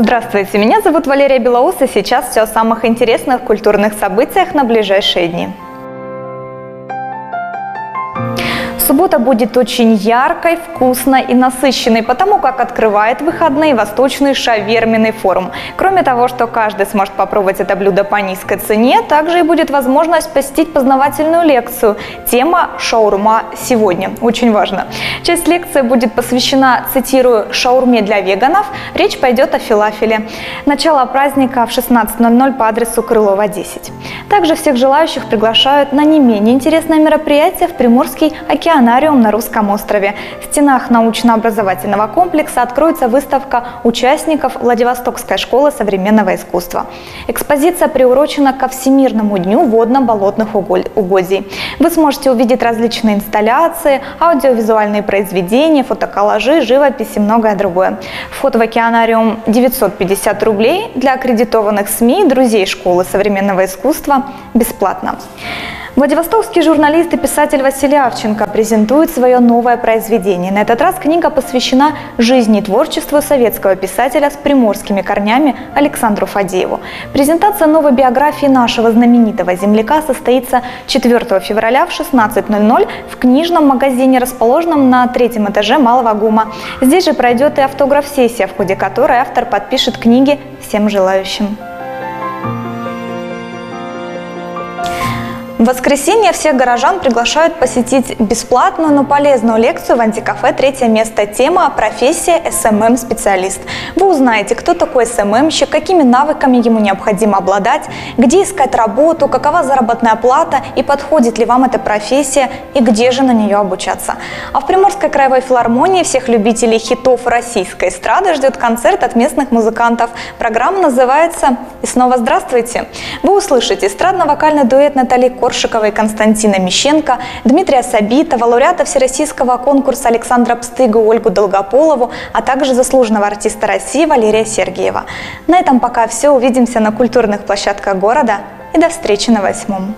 Здравствуйте, меня зовут Валерия Белоус, и сейчас все о самых интересных культурных событиях на ближайшие дни. Суббота будет очень яркой, вкусной и насыщенной, потому как открывает выходные Восточный шаверменный форум. Кроме того, что каждый сможет попробовать это блюдо по низкой цене, также и будет возможность посетить познавательную лекцию. Тема «Шаурма сегодня». Очень важно. Часть лекции будет посвящена, цитирую, «шаурме для веганов». Речь пойдет о филафеле. Начало праздника в 16.00 по адресу Крылова, 10. Также всех желающих приглашают на не менее интересное мероприятие в Приморский океан океанариум на Русском острове. В стенах научно-образовательного комплекса откроется выставка участников Владивостокской школы современного искусства. Экспозиция приурочена ко Всемирному дню водно-болотных угодий. Вы сможете увидеть различные инсталляции, аудиовизуальные произведения, фотоколлажи, живопись и многое другое. Вход в океанариум 950 рублей для аккредитованных СМИ, друзей школы современного искусства бесплатно. Владивостокский журналист и писатель Василий Авченко презентует свое новое произведение. На этот раз книга посвящена жизни и творчеству советского писателя с приморскими корнями Александру Фадееву. Презентация новой биографии нашего знаменитого земляка состоится 4 февраля в 16.00 в книжном магазине, расположенном на третьем этаже Малого ГУМа. Здесь же пройдет и автограф-сессия, в ходе которой автор подпишет книги всем желающим. В воскресенье всех горожан приглашают посетить бесплатную, но полезную лекцию в антикафе «Третье место». Тема «Профессия SMM-специалист». Вы узнаете, кто такой СММщик, какими навыками ему необходимо обладать, где искать работу, какова заработная плата и подходит ли вам эта профессия и где же на нее обучаться. А в Приморской краевой филармонии всех любителей хитов российской эстрады ждет концерт от местных музыкантов. Программа называется «И снова здравствуйте». Вы услышите эстрадно-вокальный дуэт Натальи Кор Коршикова и Константина Мещенко, Дмитрия Сабитова, лауреата Всероссийского конкурса Александра Пстыга Ольгу Долгополову, а также заслуженного артиста России Валерия Сергеева. На этом пока все. Увидимся на культурных площадках города и до встречи на восьмом.